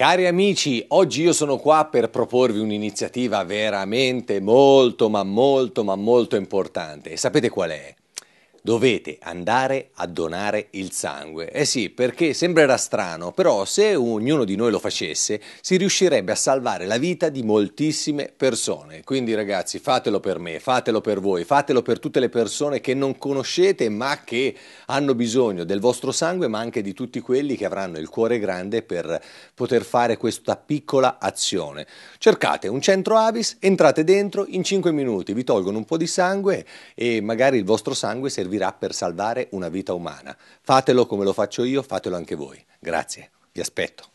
Cari amici, oggi io sono qua per proporvi un'iniziativa veramente molto ma molto ma molto importante. E sapete qual è? Dovete andare a donare il sangue. Eh sì, perché sembrerà strano, però se ognuno di noi lo facesse, si riuscirebbe a salvare la vita di moltissime persone. Quindi ragazzi, fatelo per me, fatelo per voi, fatelo per tutte le persone che non conoscete ma che hanno bisogno del vostro sangue, ma anche di tutti quelli che avranno il cuore grande per poter fare questa piccola azione. Cercate un centro Avis, entrate dentro, in 5 minuti vi tolgono un po' di sangue e magari il vostro sangue servirà servirà per salvare una vita umana. Fatelo come lo faccio io, fatelo anche voi. Grazie, vi aspetto.